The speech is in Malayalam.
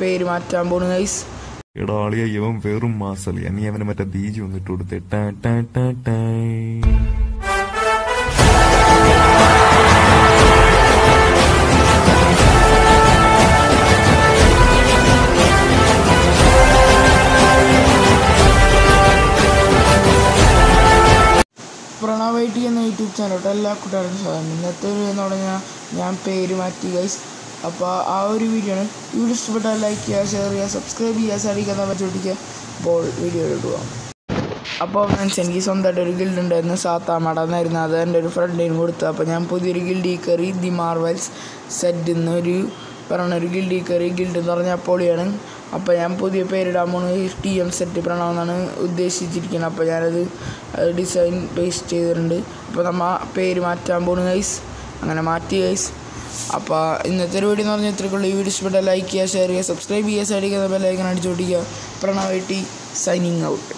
പേര് മാറ്റാൻ പോണു ഗൈസ് എടാ ആളിയ ഇവൻ വെറും മാസളിയ നീ അവന് മറ്റേ ബീജി വന്നിട്ട് കൊടുത്തേ. ടാ ടാ ടാ ടാ. പ്രണവ് ഐ ടി എന്ന യൂട്യൂബ് ചാനലോട്ട് എല്ലാ കൂട്ടുകാർക്കും സ്വാഗതം. ഇന്നത്തെ ഒരു എന്ന് പറഞ്ഞാൽ ഞാൻ പേര് മാറ്റി ഗൈസ് അപ്പോൾ ആ ഒരു വീഡിയോ ആണ്. വീഡിയോ ഇഷ്ടപ്പെട്ടാൽ ലൈക്ക് ചെയ്യുക ഷെയർ ചെയ്യുക സബ്സ്ക്രൈബ് ചെയ്യുക സടിക്കുന്ന ചോദിക്കുക അപ്പോൾ വീഡിയോ പോകാം അപ്പോൾ ഫ്രണ്ട്സ് എനിക്ക് സ്വന്തമായിട്ട് ഒരു ഗിൽഡ് ഉണ്ടായിരുന്നു സാത്താമട എന്നായിരുന്നു. അത് എന്റെ ഒരു ഫ്രണ്ടിന് കൊടുത്തു. അപ്പോൾ ഞാൻ പുതിയൊരു ഗിൽഡിൽ കയറി ദി മാർവൽസ് സെറ്റ് എന്നൊരു പറഞ്ഞ ഒരു ഗിൽഡിൽ കയറി ഗിൽഡ് എന്ന് പറഞ്ഞാൽ അപ്പോളിയാണ്. അപ്പോൾ ഞാൻ പുതിയ പേരിടാൻ പോണ് ടി എം സെറ്റ് പ്രണവ് ഉദ്ദേശിച്ചിരിക്കുന്നത് അപ്പോൾ ഞാനത് ഡിസൈൻ പേസ്റ്റ് ചെയ്തിട്ടുണ്ട്. അപ്പോൾ നമ്മൾ പേര് മാറ്റാൻ പോണു ഗൈസ് അങ്ങനെ മാറ്റി ഗൈസ് അപ്പോൾ ഇന്നത്തെ ഒരു വീഡിയോ എന്ന് പറഞ്ഞാൽ ഇത്രയ്ക്കുള്ള. ഈ വീഡിയോ ഇഷ്ടപ്പെട്ട ലൈക്ക് ചെയ്യുക ഷെയർ ചെയ്യുക സബ്സ്ക്രൈബ് ചെയ്യുക സൈഡിൽ ബെല്ലൈക്കൻ അടിച്ചു പൊട്ടിക്കുക. Pranav T signing out